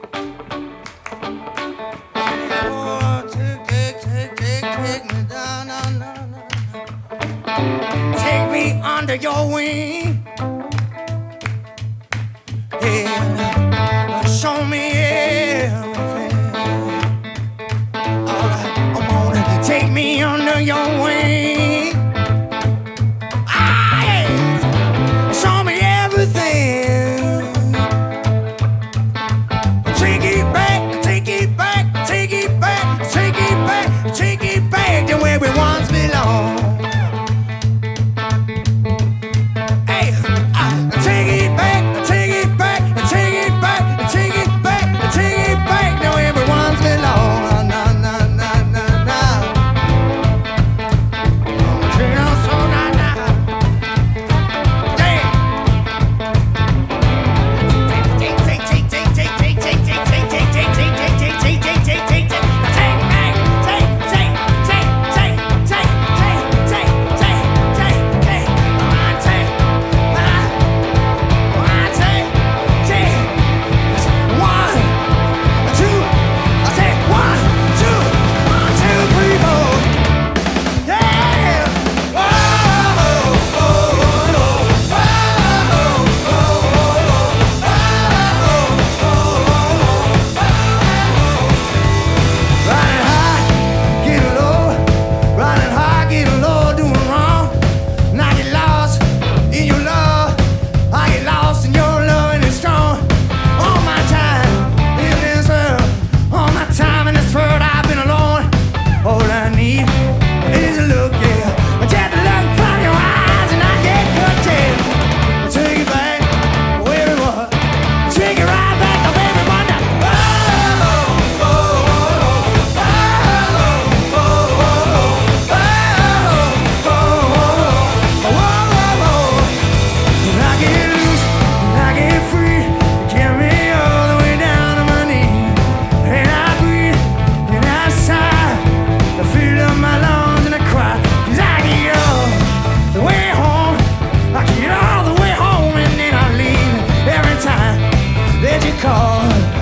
Take me under your wing. Oh.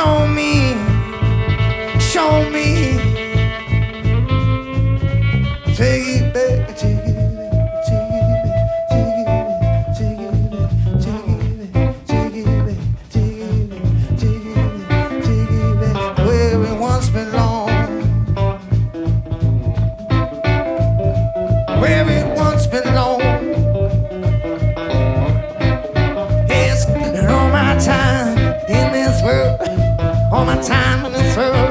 Show me, show me. Take it back, take it back. Where we time and it's early.